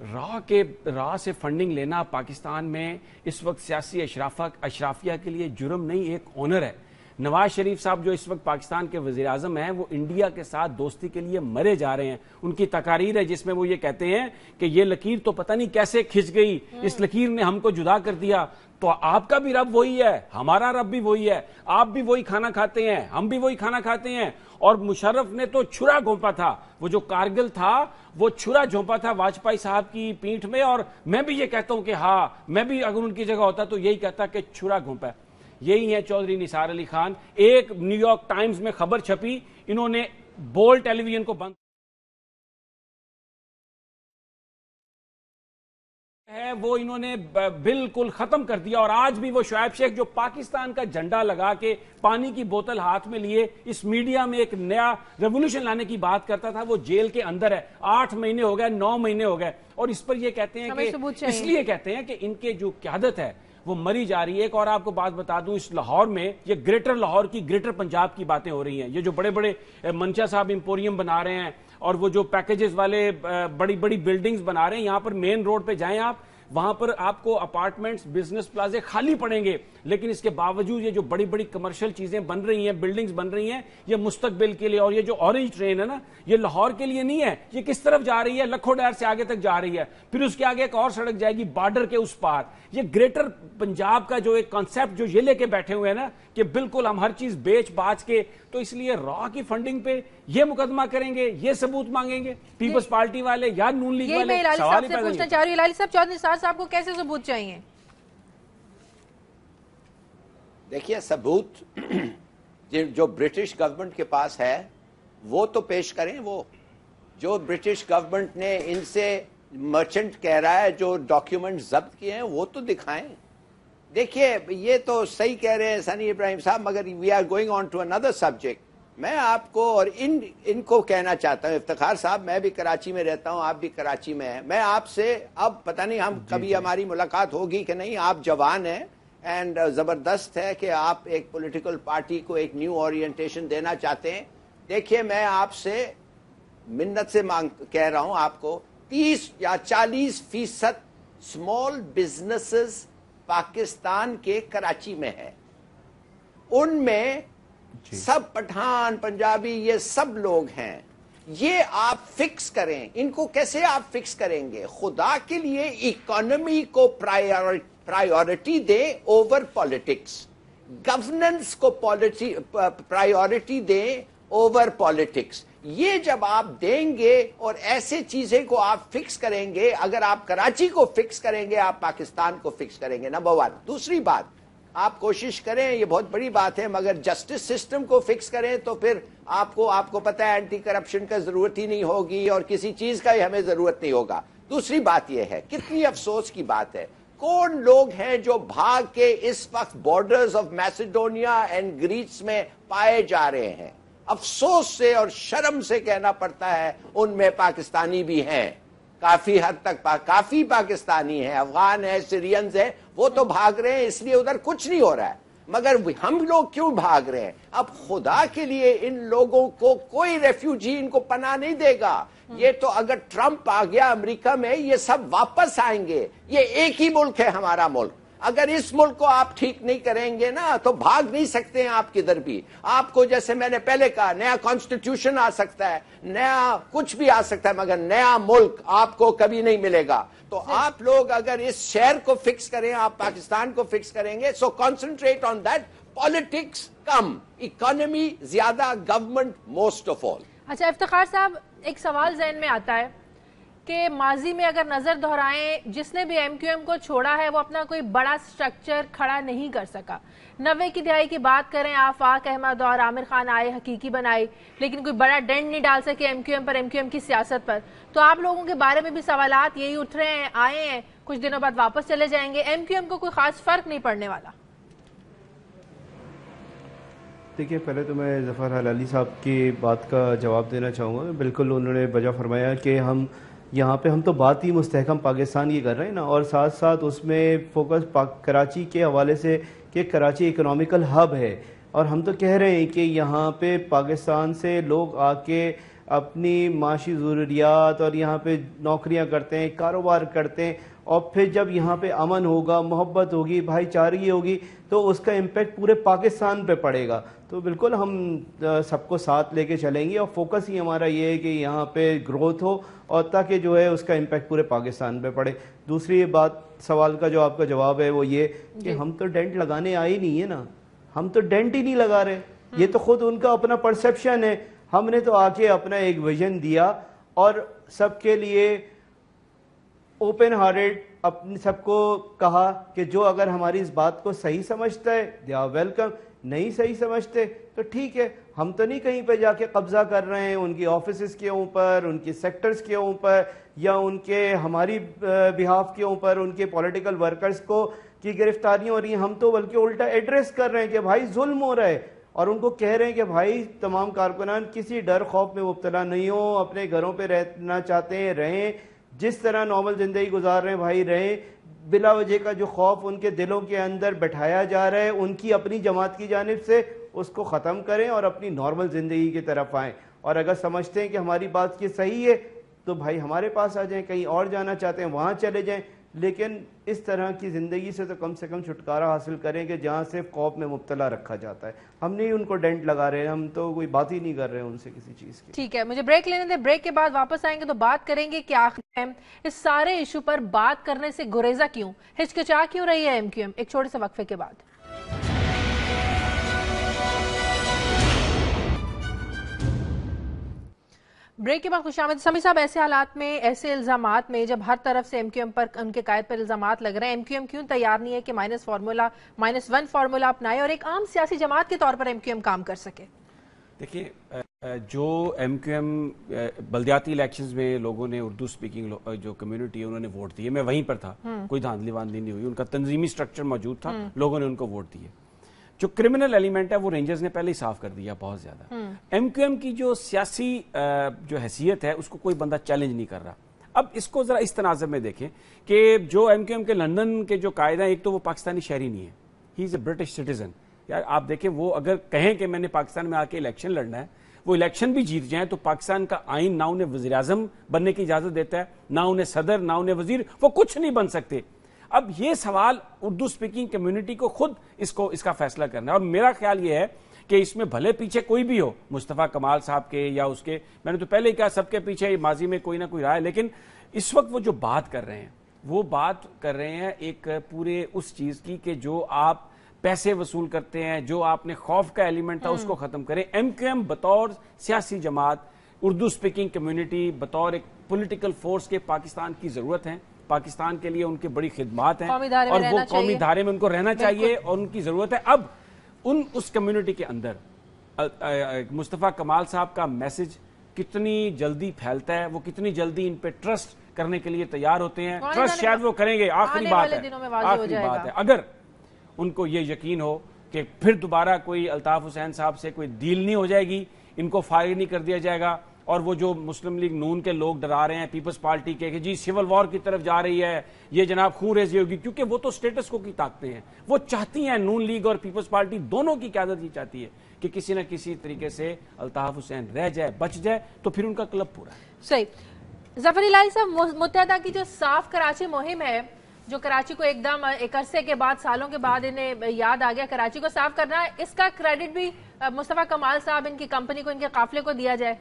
रॉ के रॉ से फंडिंग लेना पाकिस्तान में इस वक्त सियासी अशराफा, अशराफिया के लिए जुर्म नहीं, एक ऑनर है। नवाज़ शरीफ साहब जो इस वक्त पाकिस्तान के वजी अजम हैं वो इंडिया के साथ दोस्ती के लिए मरे जा रहे हैं। उनकी तकारीर है जिसमें वो ये कहते हैं कि ये लकीर तो पता नहीं कैसे खिंच गई। इस लकीर ने हमको जुदा कर दिया। तो आपका भी रब वही है हमारा रब भी वही है। आप भी वही खाना खाते हैं हम भी वही खाना खाते हैं। और मुशर्रफ ने तो छुरा घोंपा था। वो जो कारगिल था वो छुरा झोंपा था वाजपेयी साहब की पीठ में। और मैं भी ये कहता हूँ कि हाँ मैं भी अगर उनकी जगह होता तो यही कहता कि छुरा घोंपा यही है चौधरी निसार अली खान। एक न्यूयॉर्क टाइम्स में खबर छपी इन्होंने बोल टेलीविज़न को बंद है वो इन्होंने बिल्कुल खत्म कर दिया और आज भी वो शुएब शेख जो पाकिस्तान का झंडा लगा के पानी की बोतल हाथ में लिए इस मीडिया में एक नया रेवोल्यूशन लाने की बात करता था वो जेल के अंदर है। आठ महीने हो गए नौ महीने हो गए और इस पर ये कहते हैं कि इसलिए कहते हैं कि इनके जो क्यादत है वो मरी जा रही है। एक और आपको बात बता दूँ, इस लाहौर में ये ग्रेटर लाहौर की ग्रेटर पंजाब की बातें हो रही हैं। ये जो बड़े बड़े मंचा साहब एम्पोरियम बना रहे हैं और वो जो पैकेजेस वाले बड़ी बड़ी बिल्डिंग्स बना रहे हैं, यहाँ पर मेन रोड पे जाएँ आप वहाँ पर आपको अपार्टमेंट्स, बिज़नेस प्लाजे खाली पड़ेंगे। लेकिन इसके बावजूद ये जो बड़ी बड़ी कमर्शियल चीज़ें बन रही हैं बिल्डिंग्स बन रही हैं, ये मुस्तकबिल के लिए और ये जो ऑरेंज ट्रेन है ना, ये लाहौर के लिए नहीं है, ये किस तरफ़ जा रही है? लखो से आगे तक जा रही है। फिर उसके आगे एक और सड़क जाएगी बॉर्डर के उस पार। ये ग्रेटर पंजाब का जो एक कॉन्सेप्ट जो ये लेके बैठे हुए हैं ना, कि बिल्कुल हम हर चीज़ बेच बाच के तो इसलिए रॉ की फंडिंग पे ये मुकदमा करेंगे ये सबूत मांगेंगे। पीपल्स पार्टी वाले या नून लीग वाले सवाल ही पूछना चाह रही हूँ। साहब चौधरी साहब को कैसे सबूत चाहिए? देखिए सबूत जो ब्रिटिश गवर्नमेंट के पास है वो तो पेश करें वो। जो ब्रिटिश गवर्नमेंट ने इनसे मर्चेंट कह रहा है जो डॉक्यूमेंट जब्त किए हैं वो तो दिखाएँ। देखिए ये तो सही कह रहे हैं सनी इब्राहिम साहब मगर we are going on to another subject मैं आपको और इन इनको कहना चाहता हूँ इफ्तार साहब मैं भी कराची में रहता हूँ आप भी कराची में हैं। मैं आपसे अब पता नहीं हम जी, कभी जी. हमारी मुलाकात होगी कि नहीं आप जवान हैं एंड ज़बरदस्त है कि आप एक पॉलिटिकल पार्टी को एक न्यू ओरिएंटेशन देना चाहते हैं। देखिए मैं आपसे मिन्नत से मांग कह रहा हूँ आपको 30 या 40 फ़ीसद स्मॉल बिजनेसेस पाकिस्तान के कराची में है। उनमें सब पठान, पंजाबी, ये सब लोग हैं। ये आप फिक्स करें। इनको कैसे आप फिक्स करेंगे? खुदा के लिए इकोनॉमी को प्रायोरिटी दे ओवर पॉलिटिक्स गवर्नेंस को प्रायोरिटी दे ओवर पॉलिटिक्स ये जब आप देंगे और ऐसे चीज़ें को आप फिक्स करेंगे, अगर आप कराची को फिक्स करेंगे, आप पाकिस्तान को फिक्स करेंगे नंबर वन दूसरी बात आप कोशिश करें, ये बहुत बड़ी बात है, मगर जस्टिस सिस्टम को फिक्स करें तो फिर आपको आपको पता है एंटी करप्शन का ज़रूरत ही नहीं होगी और किसी चीज़ का ही हमें ज़रूरत नहीं होगा। दूसरी बात यह है, कितनी अफसोस की बात है, कौन लोग हैं जो भाग के इस वक्त borders of Macedonia and Greece में पाए जा रहे हैं? अफसोस से और शर्म से कहना पड़ता है, उनमें पाकिस्तानी भी हैं। काफ़ी हद तक पा, काफ़ी पाकिस्तानी है अफगान है सीरियंस है वो तो भाग रहे हैं इसलिए उधर कुछ नहीं हो रहा है। मगर हम लोग क्यों भाग रहे हैं? अब खुदा के लिए इन लोगों को कोई रेफ्यूजी इनको पना नहीं देगा। ये तो अगर ट्रंप आ गया अमेरिका में ये सब वापस आएँगे। ये एक ही मुल्क है हमारा मुल्क। अगर इस मुल्क को आप ठीक नहीं करेंगे ना तो भाग नहीं सकते हैं आप किधर भी। आपको जैसे मैंने पहले कहा नया कॉन्स्टिट्यूशन आ सकता है नया कुछ भी आ सकता है मगर नया मुल्क आपको कभी नहीं मिलेगा। तो आप लोग अगर इस शहर को फिक्स करें आप पाकिस्तान को फिक्स करेंगे so concentrate on that politics come economy ज़्यादा गवर्नमेंट मोस्ट ऑफ़ ऑल अच्छा इफ्तार साहब एक सवाल जहन में आता है। कि माजी में अगर नज़र दोहराएँ, जिसने भी एमक्यूएम को छोड़ा है, वो अपना कोई बड़ा स्ट्रक्चर खड़ा नहीं कर सका। नब्बे की दिहाई की बात करें, आफाक अहमद और आमिर खान आए, हकीकी बनाई लेकिन कोई बड़ा डेंट नहीं डाल सके एमक्यूएम पर एमक्यूएम की सियासत पर। तो आप लोगों के बारे में भी सवाल यही उठ रहे हैं, आए हैं, कुछ दिनों बाद वापस चले जाएँगे। एमक्यूएम को कोई खास फ़र्क नहीं पड़ने वाला। देखिए, पहले तो मैं जफ़र हलाली साहब की बात का जवाब देना चाहूँगा। बिल्कुल उन्होंने वजह फरमाया कि हम यहाँ पे हम तो बात ही मुस्तकम पाकिस्तान की कर रहे हैं ना, और साथ साथ उसमें फोकस कराची के हवाले से कि कराची इकोनॉमिकल हब है। और हम तो कह रहे हैं कि यहाँ पे पाकिस्तान से लोग आके अपनी माशी ज़रूरियात और यहाँ पे नौकरियाँ करते हैं, कारोबार करते हैं और फिर जब यहाँ पे अमन होगा मोहब्बत होगी भाईचारगी होगी तो उसका इम्पेक्ट पूरे पाकिस्तान पे पड़ेगा। तो बिल्कुल हम सबको साथ लेके चलेंगे और फोकस ही हमारा ये है कि यहाँ पे ग्रोथ हो और ताकि जो है उसका इम्पेक्ट पूरे पाकिस्तान पे पड़े। दूसरी बात सवाल का जो आपका जवाब है वो ये कि हम तो डेंट लगाने आए ही नहीं है ना? हम तो डेंट ही नहीं लगा रहे। ये तो खुद उनका अपना परसेप्शन है। हमने तो आके अपना एक विजन दिया और सबके लिए ओपन हार्टेड अपने सबको कहा कि जो अगर हमारी इस बात को सही समझता है, दे आर वेलकम, नहीं सही समझते तो ठीक है, हम तो नहीं कहीं पे जाके कब्जा कर रहे हैं उनकी ऑफ़िस के ऊपर, उनकी सेक्टर्स के ऊपर, या उनके, हमारी बिहाफ के ऊपर, उनके पॉलिटिकल वर्कर्स को की गिरफ्तारियाँ हो रही हैं। हम तो बल्कि उल्टा एड्रेस कर रहे हैं कि भाई जुल्म हो रहा है, और उनको कह रहे हैं कि भाई तमाम कारकुनान किसी डर खौफ में मुबतला नहीं हो, अपने घरों पर रहना चाहते हैं, रहें जिस तरह नॉर्मल ज़िंदगी गुजार रहे हैं, भाई, रहें, बिला वजह का जो खौफ उनके दिलों के अंदर बैठाया जा रहा है, उनकी अपनी जमात की जानब से उसको ख़त्म करें और अपनी नॉर्मल ज़िंदगी की तरफ़ आएँ। और अगर समझते हैं कि हमारी बात की सही है तो भाई हमारे पास आ जाएँ, कहीं और जाना चाहते हैं, वहाँ चले जाएँ। लेकिन इस तरह की ज़िंदगी से तो कम से कम छुटकारा हासिल करें कि जहाँ सिर्फ़ खौफ में मुबतला रखा जाता है। हम नहीं उनको डेंट लगा रहे हैं, हम तो कोई बात ही नहीं कर रहे हैं उनसे किसी चीज़ की। ठीक है, मुझे ब्रेक लेने दें। ब्रेक के बाद वापस आएँगे तो बात करेंगे कि आखिर इस सारे इशू पर बात करने से गुरेजा क्यों? हिचकिचा क्यों रही है एम क्यू एम एक छोटे से वक्फे के बाद। ब्रेक के बाद खुश आमद समी साहब ऐसे हालात में ऐसे इल्ज़ाम में जब हर तरफ़ से एम क्यू एम पर उनके कायद पर इल्ज़ाम लग रहे हैं एम क्यू एम क्यों तैयार नहीं है कि minus formula minus one formula अपनाए और एक आम सियासी जमात के तौर पर एम क्यू एम काम कर सके? देखिए जो एम क्यू एम बल्दियाती इलेक्शन में लोगों ने उर्दू स्पीकिंग जो कम्युनिटी है उन्होंने वोट दिए। मैं वहीं पर था। हम्म। कोई धांधली वांधली नहीं हुई। उनका तंजीमी स्ट्रक्चर मौजूद था। हम्म। लोगों ने उनको वोट दिए। जो क्रिमिनल एलिमेंट है वो रेंजर्स ने पहले ही साफ़ कर दिया बहुत ज़्यादा। एमक्यूएम की जो सियासी जो हैसियत है उसको कोई बंदा चैलेंज नहीं कर रहा। अब इसको जरा इस तनाजर में देखें कि जो एमक्यूएम के लंदन के जो कायदा एक तो वो पाकिस्तानी शहरी नहीं है। He is a British citizen यार आप देखें वो अगर कहें कि मैंने पाकिस्तान में आके इलेक्शन लड़ना है वो इलेक्शन भी जीत जाए तो पाकिस्तान का आइन ना उन्हें वजी बनने की इजाज़त देता है ना उन्हें सदर ना उन्हें वज़ीर वो कुछ नहीं बन सकते। अब ये सवाल उर्दू स्पीकिंग कम्युनिटी को खुद इसको इसका फैसला करना है। और मेरा ख्याल ये है कि इसमें भले पीछे कोई भी हो मुस्तफ़ा कमाल साहब के या उसके मैंने तो पहले ही कहा सबके पीछे माजी में कोई ना कोई रहा है लेकिन इस वक्त वो जो बात कर रहे हैं वो बात कर रहे हैं एक पूरे उस चीज़ की कि जो आप पैसे वसूल करते हैं जो आपने खौफ का एलिमेंट था उसको खत्म करें। एम क्यू एम बतौर सियासी जमात उर्दू स्पीकिंग कम्युनिटी बतौर एक पोलिटिकल फोर्स के पाकिस्तान की ज़रूरत है। पाकिस्तान के लिए उनकी बड़ी खिदमात है और वो कौमी धारे में उनको रहना चाहिए और उनकी ज़रूरत है। अब उन उस कम्युनिटी के अंदर मुस्तफ़ा कमाल साहब का मैसेज कितनी जल्दी फैलता है वो कितनी जल्दी इन पे ट्रस्ट करने के लिए तैयार होते हैं। ट्रस्ट शायद वो करेंगे आखिरी बात है आखिरी बात है। अगर उनको ये यकीन हो कि फिर दोबारा कोई अल्ताफ हुसैन साहब से कोई डील नहीं हो जाएगी इनको फायर नहीं कर दिया जाएगा और वो जो मुस्लिम लीग नून के लोग डरा रहे हैं, पीपल्स पार्टी के, कि जी सिविल वॉर की तरफ़ जा रही है, ये जनाब खून रेजी होगी, क्योंकि वो तो स्टेटस को की ताकते हैं। वो चाहती हैं नून लीग और पीपल्स पार्टी दोनों की क्यादत ही चाहती है कि किसी न किसी तरीके से अल्ताफ हुसैन रह जाए, बच जाए तो फिर उनका क्लब पूरा सही। जफरी लाल साहब मुतहदा की जो साफ़ कराची मुहिम है, जो कराची को एकदम एक अरसे के बाद, सालों के बाद इन्हें याद आ गया, कराची को साफ़ करना इसका क्रेडिट भी मुस्तफ़ा कमाल साहब इनकी कंपनी को, इनके काफिले को दिया जाए।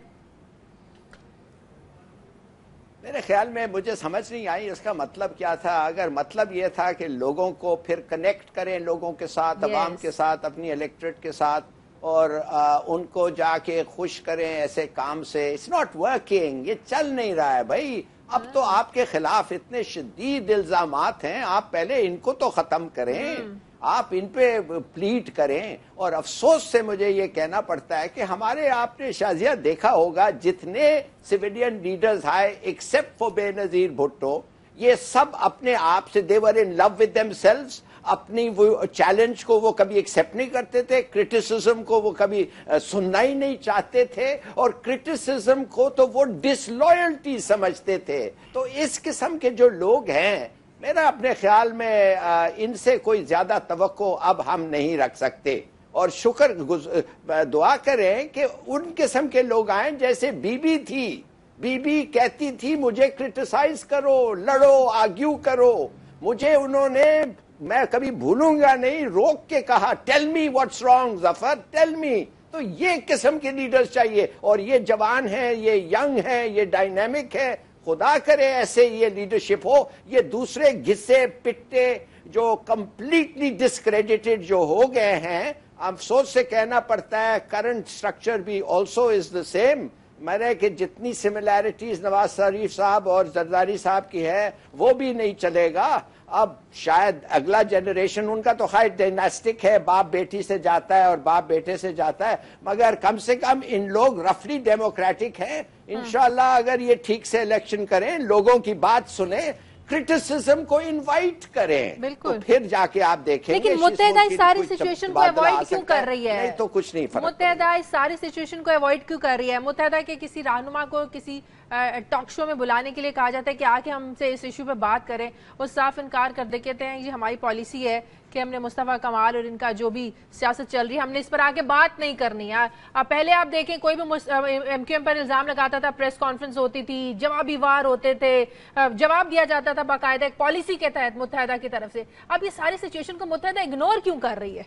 मेरे ख्याल में मुझे समझ नहीं आई इसका मतलब क्या था? अगर मतलब ये था कि लोगों को फिर कनेक्ट करें लोगों के साथ अवाम के साथ अपनी इलेक्ट्रेट के साथ और आ, उनको जाके खुश करें ऐसे काम से। इट्स नॉट वर्किंग ये चल नहीं रहा है भाई। अब तो आपके खिलाफ इतने शदीद इल्ज़ाम हैं आप पहले इनको तो खत्म करें। आप इन पे प्लीट करें और अफसोस से मुझे ये कहना पड़ता है कि हमारे आपने शाजिया देखा होगा, जितने सिविलियन लीडर्स आए एक्सेप्ट फॉर बेनजीर भुट्टो ये सब अपने आप से they were in love with them अपनी वो चैलेंज को वो कभी एक्सेप्ट नहीं करते थे क्रिटिसिज्म को वो कभी सुनना ही नहीं चाहते थे और क्रिटिसिज्म को तो वो डिसलॉयल्टी समझते थे। तो इस किस्म के जो लोग हैं मेरा अपने ख्याल में इनसे कोई ज़्यादा तो अब हम नहीं रख सकते। और शुक्र दुआ करें कि उन किस्म के लोग आए, जैसे बीबी थी। बीबी कहती थी, मुझे क्रिटिसाइज करो, लड़ो आर्ग्यू करो। मुझे उन्होंने, मैं कभी भूलूँगा नहीं, रोक के कहा tell me what's wrong Zafar tell me तो ये किस्म के लीडर्स चाहिए। और ये जवान है, ये यंग है, ये डायनेमिक है। खुदा करे, ऐसे ये लीडरशिप हो, ये दूसरे घिस्से, पिट्टे, जो कंप्लीटली डिस्क्रेडिटेड जो हो गए हैं, अफसोस से कहना पड़ता है करंट स्ट्रक्चर भी ऑल्सो इज़ द सेम मैंने कि जितनी सिमिलैरिटीज नवाज़ शरीफ साहब और जरदारी साहब की है, वो भी नहीं चलेगा। अब शायद अगला जनरेशन उनका तो खैर डायनास्टिक है बाप बेटी से जाता है और बाप बेटे से जाता है मगर कम से कम इन लोग रफली डेमोक्रेटिक हैं। इनशाला अगर ये ठीक से इलेक्शन करें लोगों की बात सुने क्रिटिसिज्म को इनवाइट करें। बिल्कुल। तो फिर जाके आप देखें लेकिन मुतहदा इस सारी सिचुएशन को अवॉइड क्यों कर रही है? नहीं तो कुछ नहीं फ़र्क मुतहदा इस सारी सिचुएशन को अवॉइड क्यों कर रही है? मुतहदा के किसी रहनुमा को किसी टॉक शो में बुलाने के लिए कहा जाता है कि आके हमसे इस इशू पे बात करें वो साफ़ इनकार कर देते कहते हैं ये हमारी पॉलिसी है कि हमने मुस्तफ़ा कमाल और इनका जो भी सियासत चल रही है, हमने इस पर आके बात नहीं करनी है अब पहले आप देखें, कोई भी एम क्यू एम पर इल्ज़ाम लगाता था, प्रेस कॉन्फ्रेंस होती थी, जवाबी वार होते थे जवाब दिया जाता था बाकायदा एक पॉलिसी के तहत मुतहदा की तरफ़ से। अब ये सारी सिचुएशन को मुतहदा इग्नोर क्यों कर रही है?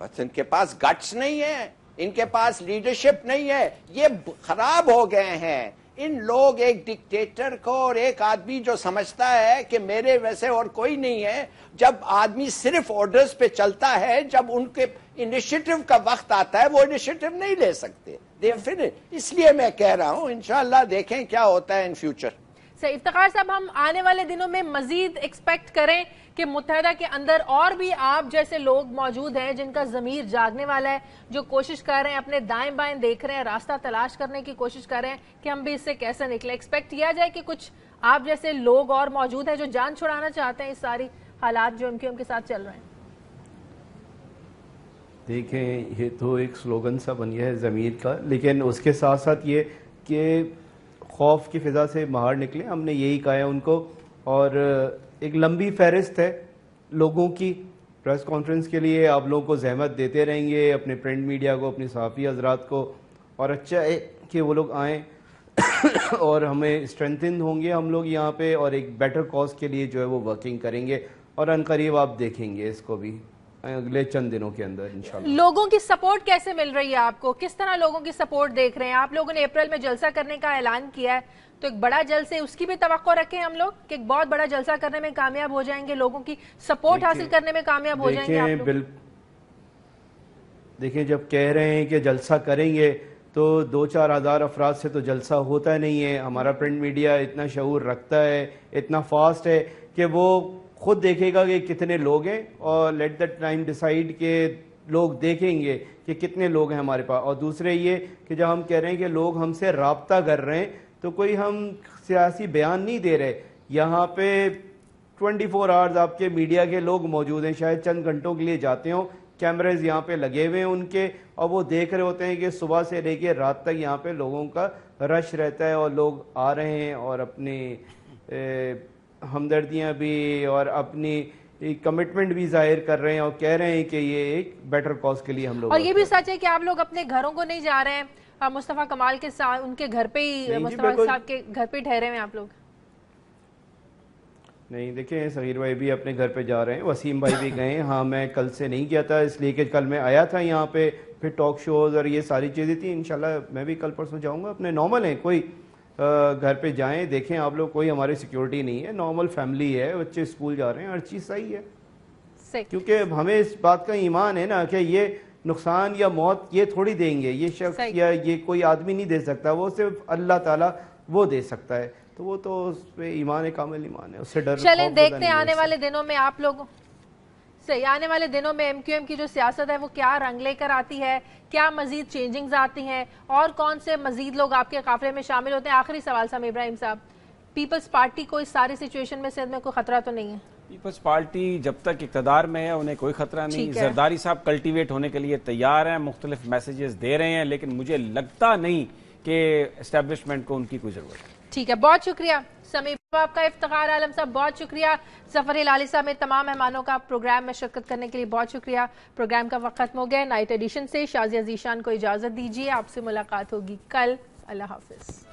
बस इनके पास गट्स नहीं है, इनके पास लीडरशिप नहीं है, ये खराब हो गए हैं। इन लोग एक डिक्टेटर को और एक आदमी जो समझता है कि मेरे वैसे और कोई नहीं है, जब आदमी सिर्फ़ ऑर्डर्स पे चलता है, जब उनके इनिशिएटिव का वक्त आता है, वो इनिशिएटिव नहीं ले सकते। फिर इसलिए मैं कह रहा हूँ, इंशाल्लाह देखें क्या होता है इन फ्यूचर सर, इफ्तार साहब, हम आने वाले दिनों में मजीद एक्सपेक्ट करें कि मुतहदा के अंदर और भी आप जैसे लोग मौजूद हैं, जिनका जमीर जागने वाला है, जो कोशिश कर रहे हैं, अपने दाएँ बाएँ देख रहे हैं, रास्ता तलाश करने की कोशिश कर रहे हैं कि हम भी इससे कैसे निकले। एक्सपेक्ट किया जाए कि कुछ आप जैसे लोग और मौजूद हैं जो जान छुड़ाना चाहते हैं इस सारी हालात जो उनके उनके साथ चल रहे हैं। देखें, ये तो एक स्लोगन सा बन गया है ज़मीर का, लेकिन उसके साथ साथ ये कि खौफ की फ़िज़ा से बाहर निकले, हमने यही कहा है उनको, और एक लंबी फहरिस्त है लोगों की। प्रेस कॉन्फ्रेंस के लिए आप लोगों को जहमत देते रहेंगे, अपने प्रिंट मीडिया को, अपने सहाफ़ी हजरात को। और अच्छा है कि वो लोग आएँ और हमें स्ट्रेंथन होंगे हम लोग यहाँ पे और एक बेटर कॉज के लिए जो है वो वर्किंग करेंगे। और अनकरीब आप देखेंगे इसको भी। अगले चंद दिनों के अंदर इंशाल्लाह। लोगों की सपोर्ट कैसे मिल रही है आपको? किस तरह लोगों की सपोर्ट देख रहे हैं आप? लोगों ने अप्रैल में जलसा करने का ऐलान किया है तो एक बड़ा जलसे उसकी भी तो रखें हम लोग कि एक बहुत बड़ा जलसा करने में कामयाब हो जाएँगे लोगों की सपोर्ट हासिल करने में कामयाब हो जाएँगे देखिए जब कह रहे हैं कि जलसा करेंगे तो दो चार हज़ार अफराद से तो जलसा होता नहीं है। हमारा प्रिंट मीडिया इतना शूर रखता है इतना फास्ट है कि वो खुद देखेगा कि कितने लोग हैं और लेट द टाइम डिसाइड के लोग देखेंगे कि कितने लोग हैं हमारे पास। और दूसरे ये कि जब हम कह रहे हैं कि लोग हमसे रबता कर रहे हैं तो कोई हम सियासी बयान नहीं दे रहे। यहाँ पे 24 फोर आवर्स आपके मीडिया के लोग मौजूद हैं, शायद चंद घंटों के लिए जाते हो। कैमरेज यहाँ पे लगे हुए हैं उनके, और वो देख रहे होते हैं कि सुबह से लेके रात तक यहाँ पे लोगों का रश रहता है और लोग आ रहे हैं और अपनी हमदर्दियाँ भी और अपनी कमिटमेंट भी ज़ाहिर कर रहे हैं और कह रहे हैं कि ये एक बेटर कॉज के लिए हम लोग और ये भी सच है कि आप लोग अपने घरों को नहीं जा रहे हैं। मुस्तफ़ा कमाल के साथ उनके घर पे ही मुस्तफ़ा साहब के घर पे ठहरे हुए आप लोग। नहीं देखिए सहीर भाई भी अपने घर पे जा रहे हैं वसीम भाई भी गए हाँ। मैं कल से नहीं गया था इसलिए कि कल मैं आया था यहाँ पे फिर टॉक शोज़ और ये सारी चीज़ें थी। इनशाला मैं भी कल परसों जाऊँगा अपने नॉर्मल है कोई घर पे जाएँ देखें आप लोग कोई हमारी सिक्योरिटी नहीं है नॉर्मल फैमिली है बच्चे स्कूल जा रहे हैं हर चीज़ सही है। क्योंकि हमें इस बात का ईमान है ना कि ये नुकसान या मौत ये थोड़ी देंगे ये शख्स या ये कोई आदमी नहीं दे सकता वो सिर्फ़ अल्लाह ताला वो दे सकता है। तो वो तो उस पर ईमान कामिल ईमान है उससे डर चलें देखते हैं आने वाले दिनों में आप लोग सही आने वाले दिनों में एमक्यूएम की जो सियासत है वो क्या रंग लेकर आती है? क्या मजीद चेंजिंग्स आती हैं? और कौन से मजीद लोग आपके काफिले में शामिल होते हैं? आखिरी सवाल सम इब्राहिम साहब पीपल्स पार्टी को इस सारी सिचुएशन में सिंध में कोई खतरा तो नहीं है? पीपल्स पार्टी जब तक इकतदार में है उन्हें कोई खतरा नहीं। जरदारी साहब कल्टीवेट होने के लिए तैयार हैं मुख्तलिफ़ मैसेजेस दे रहे हैं लेकिन मुझे लगता नहीं कि एस्टेब्लिशमेंट को उनकी कोई ज़रूरत है। ठीक है बहुत शुक्रिया। समीर आपका इफ्तार, आलम साहब, बहुत शुक्रिया। सफ़र लाली साहब में तमाम मेहमानों का प्रोग्राम में शिरकत करने के लिए बहुत शुक्रिया। प्रोग्राम का वक्त हो गया नाइट एडिशन से शाजिया जीशान को इजाज़त दीजिए। आपसे मुलाकात होगी कल। अल्लाह हाफिज।